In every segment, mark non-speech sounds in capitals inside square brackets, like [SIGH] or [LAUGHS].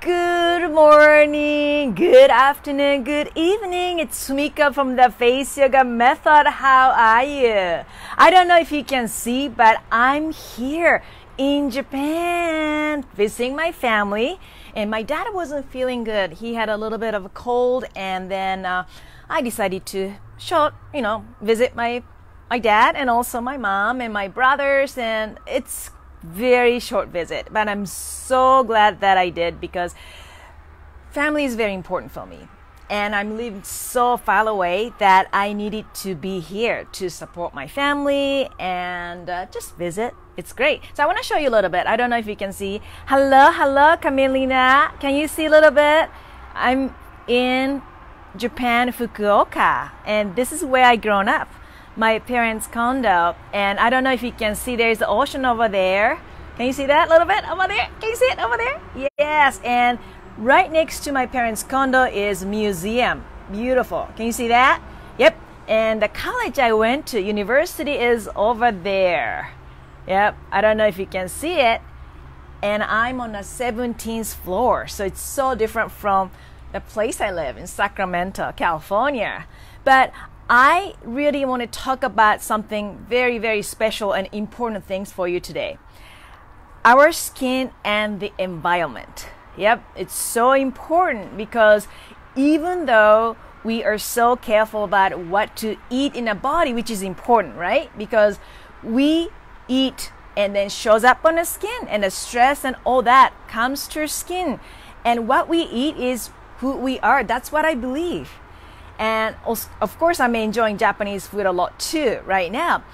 Good morning, good afternoon, good evening. It's Fumiko from the Face Yoga Method. How are you? I don't know if you can see, but I'm here in Japan visiting my family. And my dad wasn't feeling good. He had a little bit of a cold, and then uh, I decided to short, you know, visit my my dad and also my mom and my brothers, and it's very short visit, but I'm so glad that I did because family is very important for me. And I'm living so far away that I needed to be here to support my family and uh, just visit. It's great. So I want to show you a little bit. I don't know if you can see. Hello, hello, Camilina. Can you see a little bit? I'm in Japan, Fukuoka, and this is where I grown up my parents' condo. And I don't know if you can see there's the ocean over there. Can you see that a little bit over there? Can you see it over there? Yes. And right next to my parents' condo is museum. Beautiful. Can you see that? Yep. And the college I went to, university, is over there. Yep. I don't know if you can see it. And I'm on the 17th floor. So it's so different from the place I live in Sacramento, California. But I really want to talk about something very, very special and important things for you today. Our skin and the environment. Yep, it's so important because even though we are so careful about what to eat in a body, which is important, right? Because we eat and then shows up on the skin and the stress and all that comes to skin. And what we eat is who we are. That's what I believe. And of course, I'm enjoying Japanese food a lot too right now.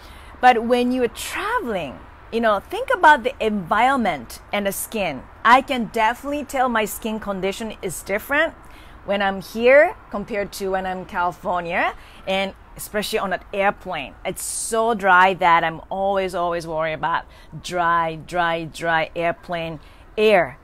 But when you're traveling, you know, think about the environment and the skin. I can definitely tell my skin condition is different when I'm here compared to when I'm in California and especially on an airplane. It's so dry that I'm always, always worried about dry, dry, dry airplane air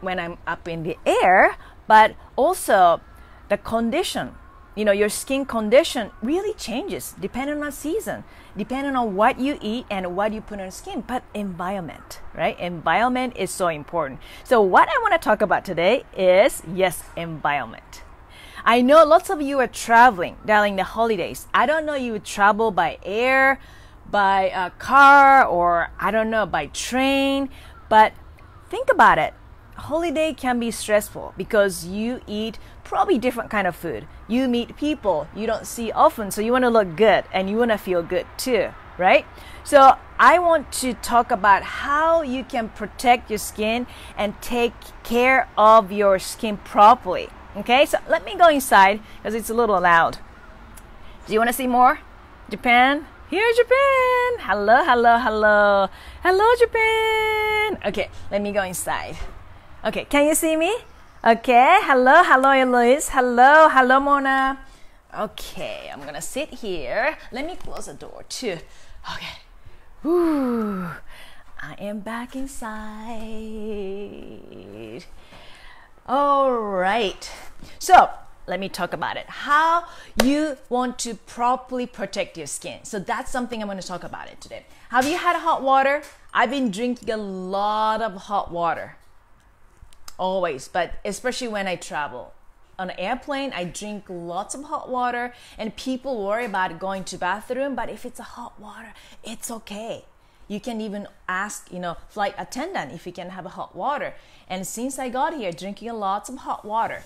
when I'm up in the air, but also the condition you know, your skin condition really changes depending on season, depending on what you eat and what you put on skin, but environment, right? Environment is so important. So what I want to talk about today is, yes, environment. I know lots of you are traveling during the holidays. I don't know you travel by air, by a car, or I don't know, by train, but think about it holiday can be stressful because you eat probably different kind of food. You meet people you don't see often, so you want to look good and you want to feel good too, right? So I want to talk about how you can protect your skin and take care of your skin properly. Okay, so let me go inside because it's a little loud. Do you want to see more? Japan? Here's Japan! Hello, hello, hello. Hello, Japan! Okay, let me go inside. Okay, can you see me? Okay, hello, hello, Eloise. Hello, hello, Mona. Okay, I'm gonna sit here. Let me close the door too. Okay. Whew. I am back inside. All right. So, let me talk about it. How you want to properly protect your skin. So that's something I'm going to talk about it today. Have you had hot water? I've been drinking a lot of hot water always, but especially when I travel. On an airplane, I drink lots of hot water, and people worry about going to bathroom. But if it's a hot water, it's okay. You can even ask, you know, flight attendant if you can have a hot water. And since I got here, drinking a lots of hot water,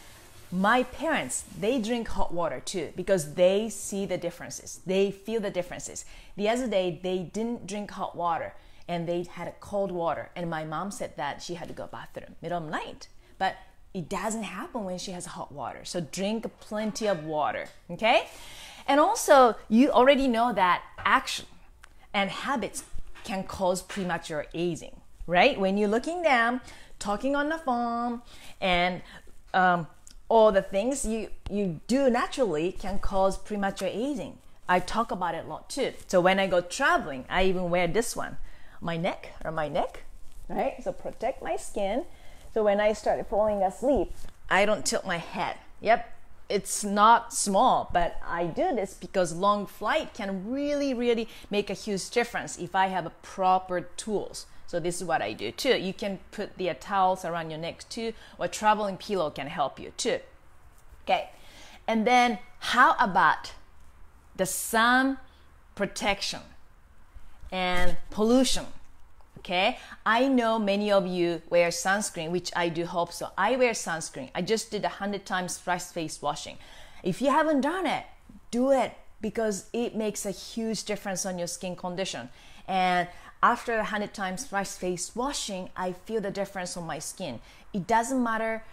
my parents they drink hot water too because they see the differences they feel the differences the other day they didn't drink hot water and they had a cold water. And my mom said that she had to go bathroom middle of night. But it doesn't happen when she has hot water. So drink plenty of water okay? And also you already know that action and habits can cause premature aging right? When you're looking down talking on the phone and um, all the things you, you do naturally can cause premature aging. I talk about it a lot too. So when I go traveling, I even wear this one my neck or my neck, right? So protect my skin. So when I start falling asleep, I don't tilt my head. Yep, it's not small, but I do this because long flight can really, really make a huge difference if I have proper tools. So So this is what I do too. You can put the towels around your neck too, or traveling pillow can help you too. Okay. And then how about the sun protection and pollution? Okay. I know many of you wear sunscreen, which I do hope so. I wear sunscreen. I just did a hundred times fresh face washing. If you haven't done it, do it because it makes a huge difference on your skin condition. And after a hundred times fresh face washing, I feel the difference on my skin. It doesn't matter,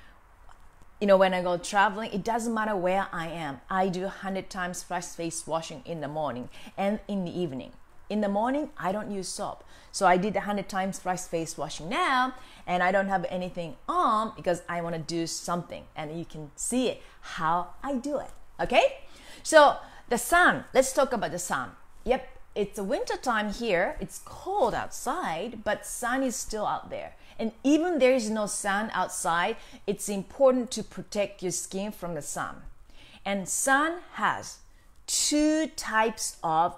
you know, when I go traveling, it doesn't matter where I am. I do a hundred times fresh face washing in the morning and in the evening. In the morning, I don't use soap. So I did a hundred times fresh face washing now, and I don't have anything on because I want to do something, and you can see it how I do it. Okay, so the sun. Let's talk about the sun. Yep, it's a winter time here. It's cold outside, but sun is still out there. And even there is no sun outside, it's important to protect your skin from the sun. And sun has two types of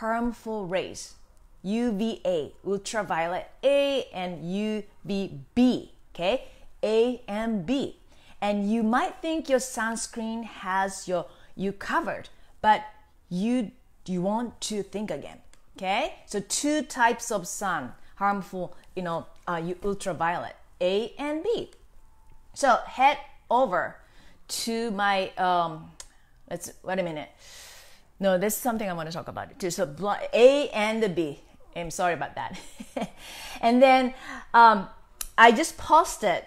harmful rays. UVA, ultraviolet A and UVB, okay? A and B. And you might think your sunscreen has your you covered, but you you want to think again. Okay, so two types of sun harmful, you know, uh, you ultraviolet A and B. So head over to my um, let's wait a minute. No, this is something I want to talk about too. So A and the B. I'm sorry about that. [LAUGHS] and then um, I just posted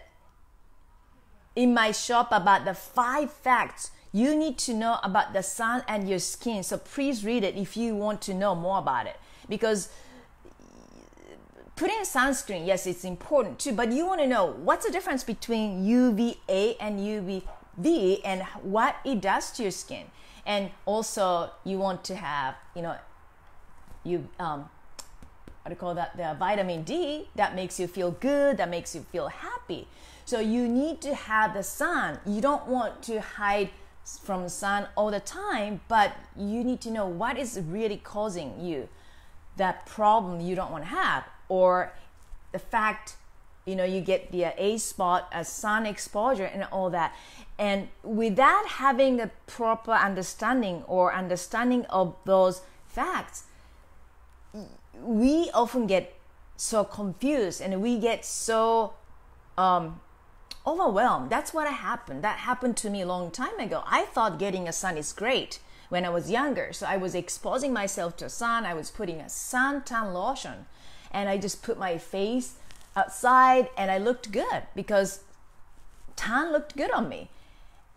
in my shop about the five facts you need to know about the sun and your skin. So please read it if you want to know more about it. Because putting sunscreen, yes, it's important too, but you want to know what's the difference between UVA and UVB and what it does to your skin. And also, you want to have, you know, you um, what do you call that? The vitamin D that makes you feel good, that makes you feel happy. So you need to have the sun. You don't want to hide from the sun all the time, but you need to know what is really causing you that problem you don't want to have, or the fact you know you get the A spot, a sun exposure, and all that. And without having the proper understanding or understanding of those facts, we often get so confused and we get so um, overwhelmed. That's what happened. That happened to me a long time ago. I thought getting a sun is great when I was younger. So I was exposing myself to sun. I was putting a suntan lotion and I just put my face outside and I looked good because tan looked good on me.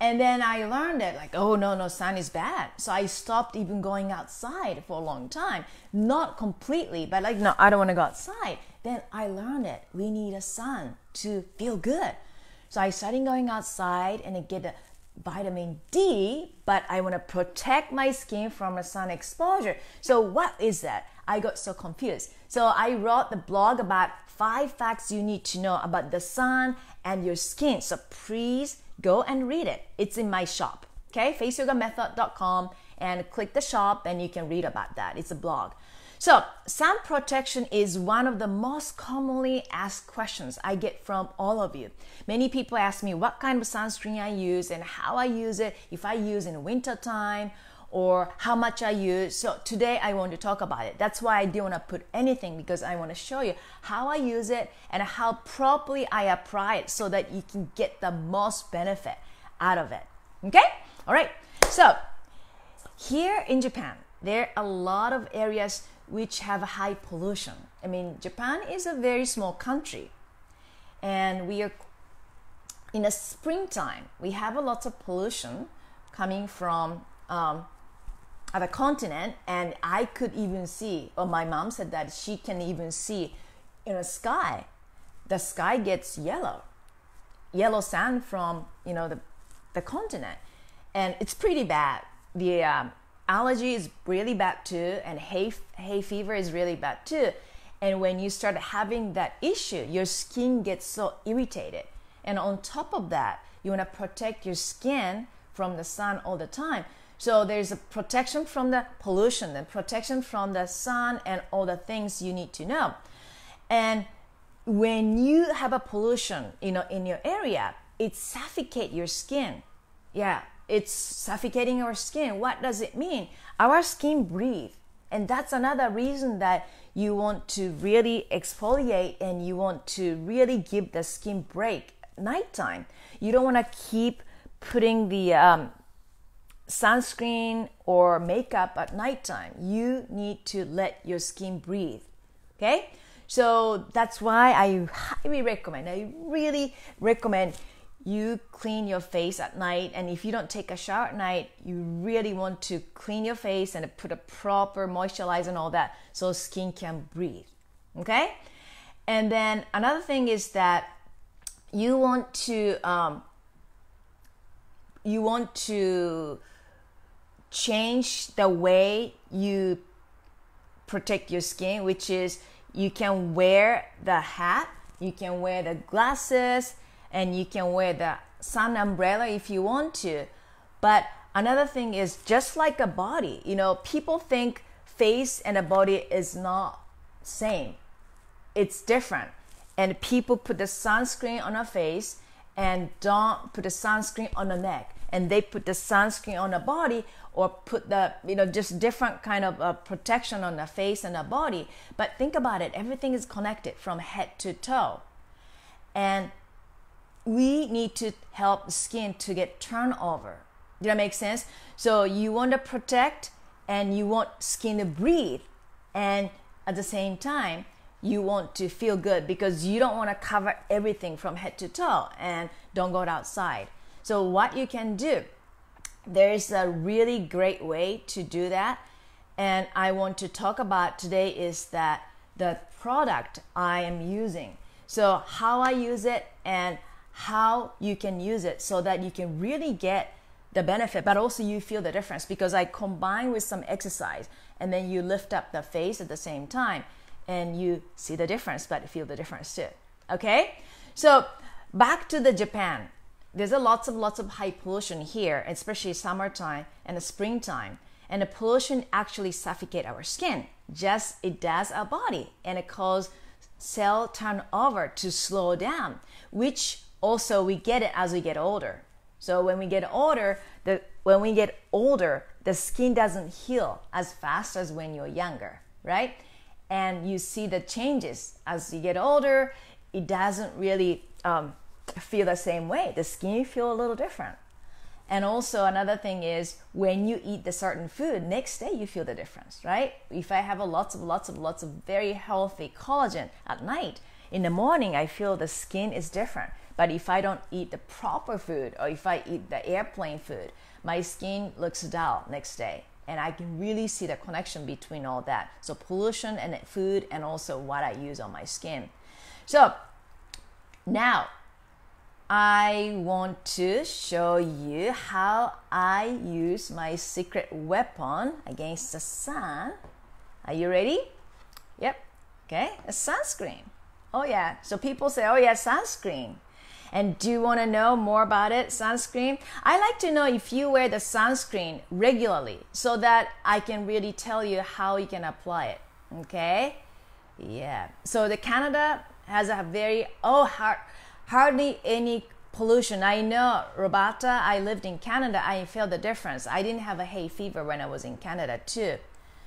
And then I learned that, like, oh no, no, sun is bad. So I stopped even going outside for a long time. Not completely, but like, no, I don't want to go outside. Then I learned that we need a sun to feel good. So I started going outside and I get a vitamin D, but I want to protect my skin from a sun exposure. So what is that? I got so confused. So I wrote the blog about five facts you need to know about the sun and your skin. So please go and read it. It's in my shop. Okay, faceyogamethod.com and click the shop and you can read about that. It's a blog. So, sun protection is one of the most commonly asked questions I get from all of you. Many people ask me what kind of sunscreen I use and how I use it, if I use in winter time or how much I use. So today I want to talk about it. That's why I didn't want to put anything because I want to show you how I use it and how properly I apply it so that you can get the most benefit out of it. Okay? All right. So here in Japan, there are a lot of areas which have high pollution. I mean, Japan is a very small country, and we are in the springtime. We have a lot of pollution coming from um, other continent, and I could even see. Or my mom said that she can even see in the sky. The sky gets yellow, yellow sand from you know the the continent, and it's pretty bad. The um, allergy is really bad too, and hay, hay fever is really bad too. And when you start having that issue, your skin gets so irritated. And on top of that, you want to protect your skin from the sun all the time. So there's a protection from the pollution, and protection from the sun, and all the things you need to know. And when you have a pollution, you know, in your area, it suffocate your skin. Yeah, it's suffocating our skin. What does it mean? Our skin breathe. And that's another reason that you want to really exfoliate and you want to really give the skin break nighttime. You don't want to keep putting the um, sunscreen or makeup at nighttime. You need to let your skin breathe. Okay? So that's why I highly recommend, I really recommend you clean your face at night. And if you don't take a shower at night, you really want to clean your face and put a proper moisturizer and all that so skin can breathe. Okay? And then another thing is that you want to um, you want to change the way you protect your skin, which is you can wear the hat, you can wear the glasses, and you can wear the sun umbrella if you want to. But another thing is just like a body, you know, people think face and a body is not same. It's different. And people put the sunscreen on a face and don't put the sunscreen on the neck and they put the sunscreen on the body or put the you know just different kind of uh, protection on the face and the body. But think about it everything is connected from head to toe. And we need to help the skin to get turnover did that make sense? So you want to protect and you want skin to breathe. And at the same time you want to feel good because you don't want to cover everything from head to toe. And don't go outside so what you can do there is a really great way to do that. And i want to talk about today is that the product i am using. So how i use it and how you can use it so that you can really get the benefit but also you feel the difference because i combine with some exercise and then you lift up the face at the same time and you see the difference but feel the difference too. Okay? So back to the japan there's a lots of lots of high pollution here, especially summertime and the springtime. And the pollution actually suffocate our skin, just it does our body, and it causes cell turnover to slow down, which also we get it as we get older. So when we get older, the when we get older, the skin doesn't heal as fast as when you're younger, right? And you see the changes as you get older. It doesn't really um, feel the same way. The skin feel a little different. And also another thing is when you eat the certain food, next day you feel the difference, right? If I have a lots of lots of lots of very healthy collagen at night, in the morning I feel the skin is different. But if I don't eat the proper food or if I eat the airplane food, my skin looks dull next day. And I can really see the connection between all that. So pollution and food and also what I use on my skin. So now I want to show you how I use my secret weapon against the sun. Are you ready? Yep. Okay, a sunscreen. Oh, yeah. So people say, oh, yeah, sunscreen. And do you want to know more about it, sunscreen? I like to know if you wear the sunscreen regularly so that I can really tell you how you can apply it. Okay? Yeah. So the Canada has a very, oh, hard hardly any pollution. I know, Roberta, I lived in Canada, I feel the difference. I didn't have a hay fever when I was in Canada too.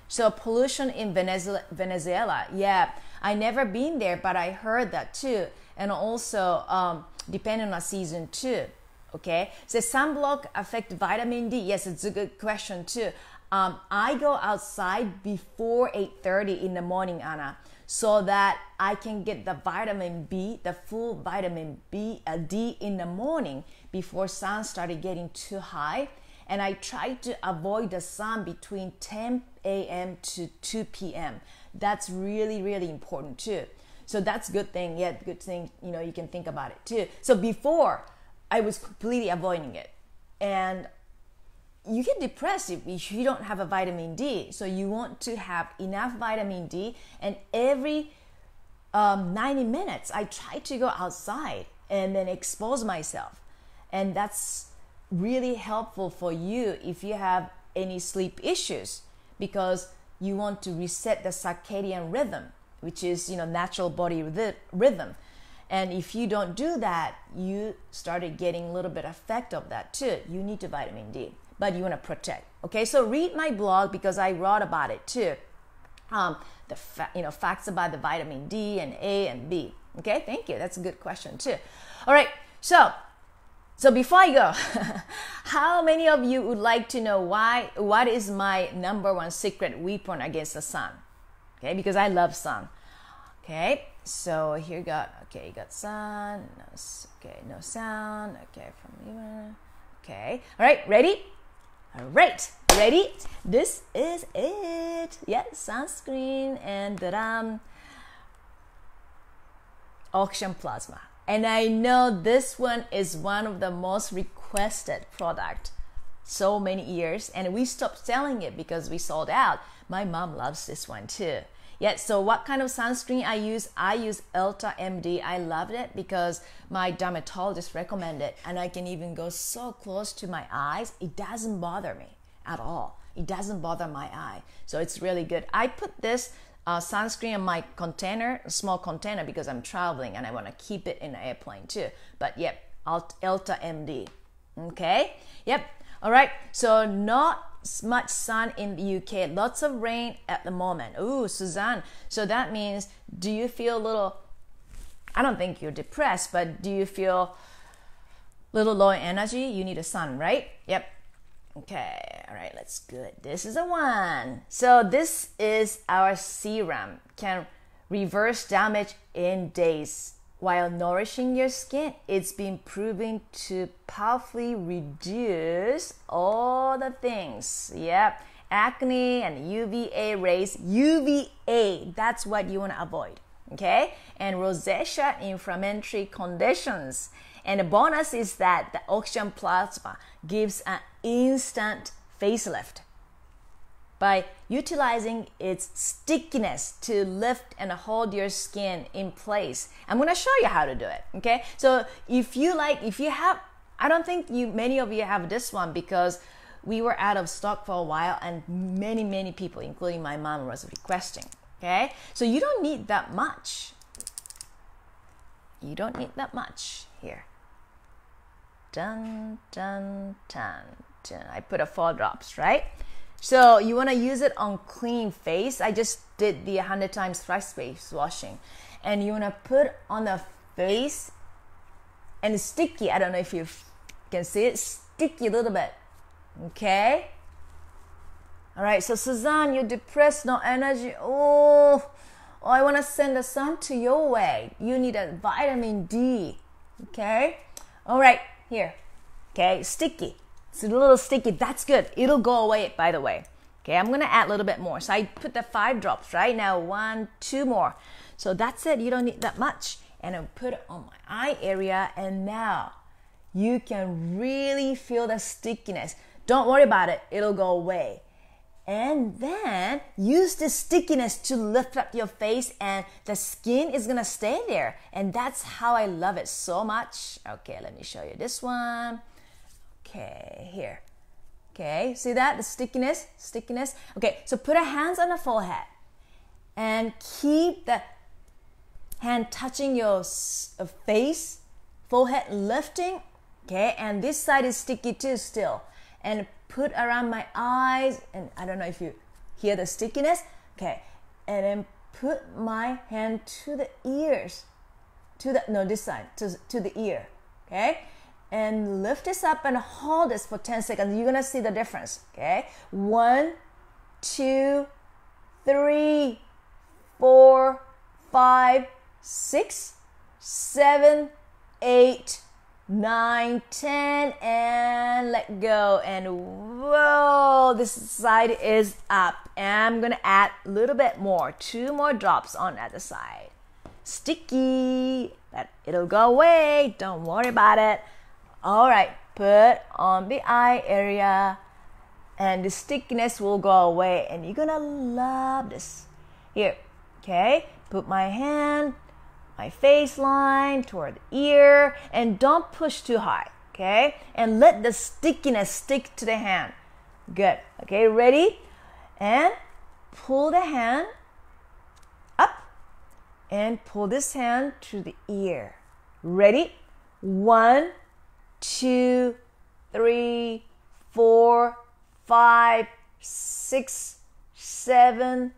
So pollution in Venezuela, Venezuela, yeah, I never been there, but I heard that too. And also, um, depending on season too. Okay, so sunblock affect vitamin D. Yes, it's a good question too. Um, I go outside before 8:30 in the morning, Anna so that I can get the vitamin B, the full vitamin B, uh, D in the morning before sun started getting too high. And I try to avoid the sun between 10 a.m. to 2 p.m. That's really, really important too. So that's good thing. Yeah, good thing. You know, you can think about it too. So before, I was completely avoiding it, and you get depressed if you don't have a vitamin D. So you want to have enough vitamin D, and every um, 90 minutes, I try to go outside and then expose myself, and that's really helpful for you if you have any sleep issues because you want to reset the circadian rhythm which is you know natural body rhythm. And if you don't do that, you started getting a little bit effect of that too. You need to vitamin D, but you want to protect. Okay, so read my blog because I wrote about it too. Um, the fa- you know facts about the vitamin D and A and B. Okay, thank you. That's a good question too. All right, so so before I go, [LAUGHS] how many of you would like to know why what is my number one secret weapon against the sun? Okay, because I love sun. Okay, so here you got okay, you got sun, no, okay, no sound, okay, from you. Okay, all right, ready? All right, ready? This is it. Yeah, sunscreen and the um, oxygen plasma. And I know this one is one of the most requested product so many years and we stopped selling it because we sold out. My mom loves this one too. Yeah, so what kind of sunscreen I use? I use Elta MD. I loved it because my dermatologist recommended it, and I can even go so close to my eyes. It doesn't bother me at all. It doesn't bother my eye. So it's really good. I put this uh, sunscreen in my container, small container, because I'm traveling and I want to keep it in the airplane too. But yep, Elta MD. Okay? Yep. All right. So not much sun in the UK. Lots of rain at the moment. Ooh, Suzanne. So that means, do you feel a little? I don't think you're depressed, but do you feel a little low energy? You need a sun, right? Yep. Okay, all right, let's good. This is a one. So this is our serum. Can reverse damage in days while nourishing your skin. It's been proven to powerfully reduce all the things. Yep, acne and UVA rays. UVA, that's what you want to avoid. Okay, and rosacea inflammatory conditions. And the bonus is that the oxygen plasma gives an instant facelift by utilizing its stickiness to lift and hold your skin in place. I'm to show you how to do it, okay? So if you like if you have I don't think you many of you have this one because we were out of stock for a while and many many people including my mom was requesting, okay? So you don't need that much. You don't need that much here. Dun dun dun I put a four drops, right? So you want to use it on clean face. I just did the 100 times fresh face washing. And you want to put on the face and sticky. I don't know if you can see it. Sticky a little bit. Okay? All right, so Suzanne, you're depressed, no energy. Oh, oh I want to send the sun to your way. You need a vitamin D. Okay? All right, here. Okay, sticky. It's a little sticky. That's good. It'll go away, by the way. Okay, I'm gonna add a little bit more. So I put the five drops right now. One, two more. So that's it. You don't need that much. And I put it on my eye area. And now you can really feel the stickiness. Don't worry about it. It'll go away. And then use the stickiness to lift up your face and the skin is gonna stay there. And that's how I love it so much. Okay, let me show you this one. Okay, here. Okay, see that? The stickiness, stickiness. Okay, so put a hands on the forehead and keep the hand touching your uh, face, forehead lifting. Okay, and this side is sticky too still. And put around my eyes, and I don't know if you hear the stickiness. Okay, and then put my hand to the ears, to the no this side to to the ear. Okay, and lift this up and hold this for 10 seconds. You're gonna see the difference. Okay, one, two, three, four, five, six, seven, eight, nine, ten, and let go. And whoa, this side is up. And I'm gonna add a little bit more, two more drops on the other side. Sticky, but it'll go away. Don't worry about it. All right, put on the eye area and the stickiness will go away and you're gonna love this. Here, okay, put my hand, my face line toward the ear and don't push too high, okay? And let the stickiness stick to the hand. Good, okay, ready? And pull the hand up and pull this hand to the ear. Ready? One, two, three, four, five, six, seven,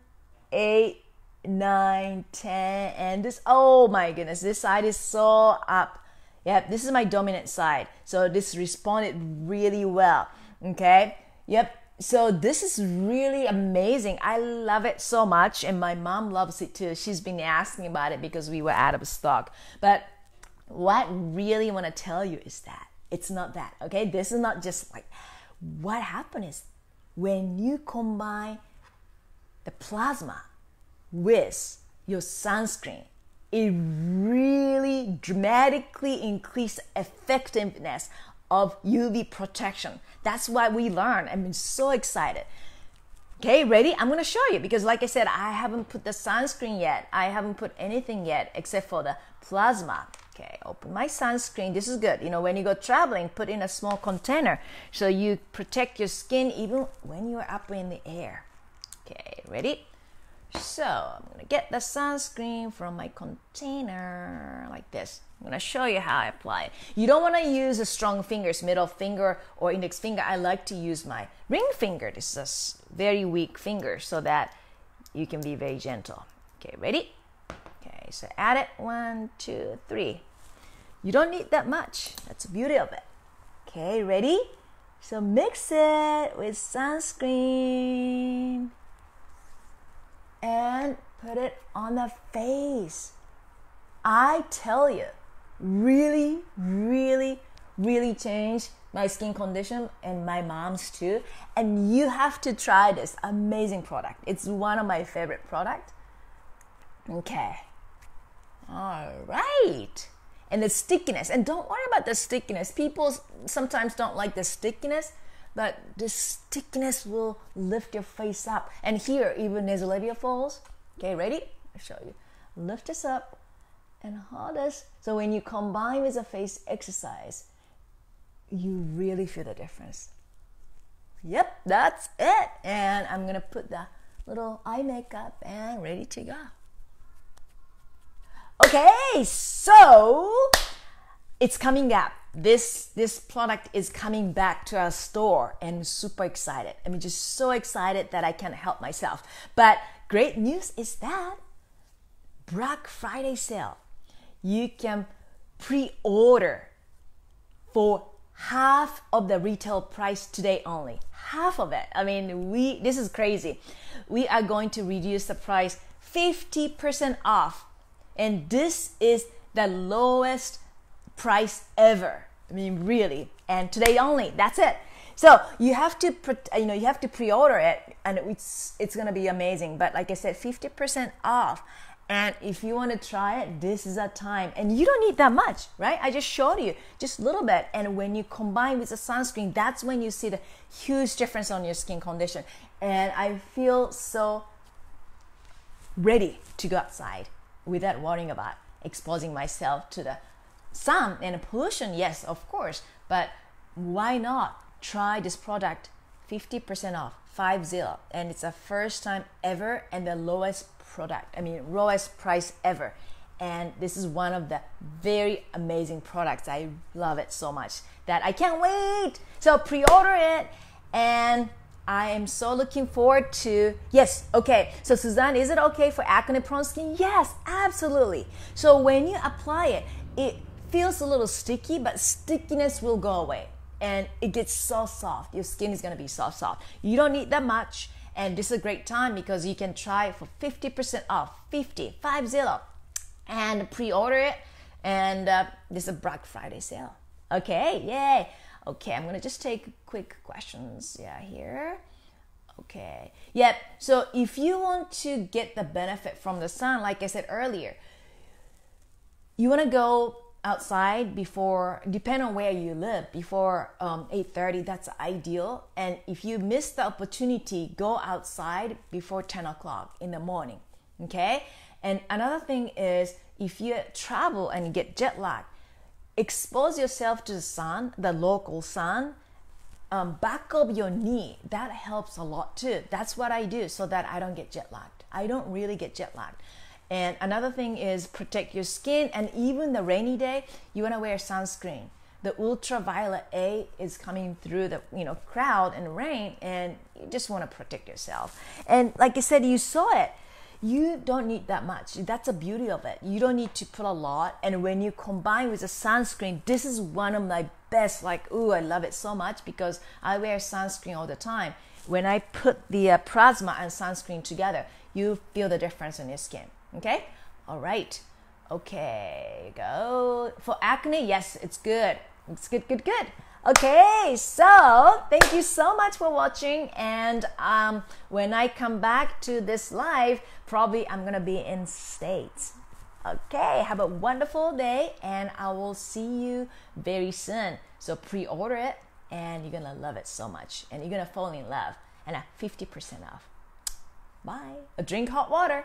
eight, nine, ten, and this. Oh my goodness, this side is so up. Yep, this is my dominant side. So this responded really well. Okay. Yep. So this is really amazing. I love it so much, and my mom loves it too. She's been asking about it because we were out of stock. But what really want to tell you is that it's not that. Okay, this is not just like what happened is when you combine the plasma with your sunscreen, it really dramatically increase effectiveness of UV protection. That's what we learned. I'm so excited. Okay, ready? I'm gonna show you because, like I said, I haven't put the sunscreen yet. I haven't put anything yet except for the plasma. Okay, open my sunscreen. This is good. You know, when you go traveling, put in a small container so you protect your skin even when you're up in the air. Okay, ready? So I'm gonna get the sunscreen from my container like this. I'm gonna show you how I apply it. You don't wanna use a strong fingers, middle finger or index finger. I like to use my ring finger. This is a very weak finger so that you can be very gentle. Okay, ready? Okay, so add it one, two, three. You don't need that much. That's the beauty of it. Okay, ready? So mix it with sunscreen and put it on the face. I tell you, really, really, really changed my skin condition and my mom's too. And you have to try this amazing product. It's one of my favorite products. Okay. All right. And the stickiness. And don't worry about the stickiness. People sometimes don't like the stickiness but the stickiness will lift your face up. And here, even nasolabial folds. Okay, ready? I'll show you. Lift this up and hold this. So when you combine with a face exercise, you really feel the difference. Yep, that's it. And I'm gonna put the little eye makeup and ready to go. Okay, so it's coming up this this product is coming back to our store and I'm super excited. I'm just so excited that I can't help myself. But great news is that Black Friday sale, you can pre-order for half of the retail price today only. Half of it. I mean, we this is crazy. We are going to reduce the price 50% off. And this is the lowest price ever. I mean, really. And today only. That's it. So you have to, you know, you have to pre-order it, and it's it's gonna be amazing. But like I said, fifty percent off. And if you want to try it, this is a time. And you don't need that much, right? I just showed you just a little bit. And when you combine with the sunscreen, that's when you see the huge difference on your skin condition. And I feel so ready to go outside without worrying about exposing myself to the sun and pollution, yes, of course, but why not try this product 50% off, 50, and it's the first time ever and the lowest product, I mean, lowest price ever. And this is one of the very amazing products. I love it so much that I can't wait. So pre order it and I am so looking forward to. Yes, okay. So, Suzanne, is it okay for acne prone skin? Yes, absolutely. So, when you apply it, it feels a little sticky, but stickiness will go away and it gets so soft. Your skin is gonna be soft, soft. You don't need that much, and this is a great time because you can try for 50% off 50, 50, and pre order it. And uh, this is a Black Friday sale. Okay, yay. Okay, I'm gonna just take quick questions. Yeah, here. Okay. Yep. So if you want to get the benefit from the sun, like I said earlier, you want to go outside before depend on where you live before um, 8.30 that's ideal and if you miss the opportunity go outside before 10 o'clock in the morning okay and another thing is if you travel and get jet lag expose yourself to the sun the local sun um, back up your knee that helps a lot too that's what i do so that i don't get jet lagged i don't really get jet lagged And another thing is protect your skin. And even the rainy day, you want to wear sunscreen. The ultraviolet A is coming through the you know crowd and rain, and you just want to protect yourself. And like I said, you saw it. You don't need that much. That's the beauty of it. You don't need to put a lot. And when you combine with the sunscreen, this is one of my best. Like, ooh, I love it so much because I wear sunscreen all the time. When I put the uh, plasma and sunscreen together, you feel the difference in your skin. Okay? All right. Okay, go. For acne, yes, it's good. It's good, good, good. Okay, so thank you so much for watching. And um, when I come back to this live, probably I'm gonna be in States. Okay, have a wonderful day, and I will see you very soon. So pre order it, and you're gonna love it so much, and you're gonna fall in love. And at 50% off. Bye. Drink hot water.